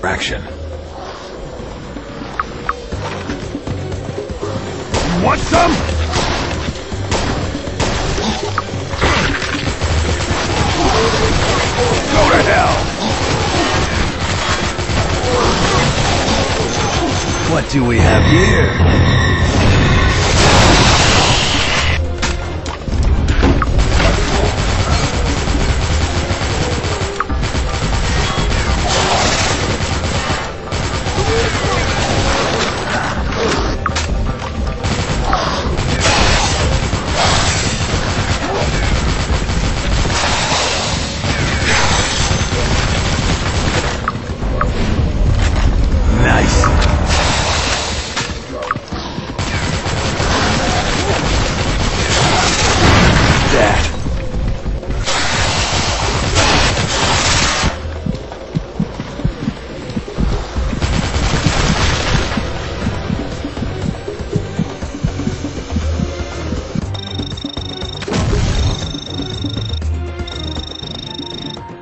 Fraction. Want some? Go to hell! What do we have here?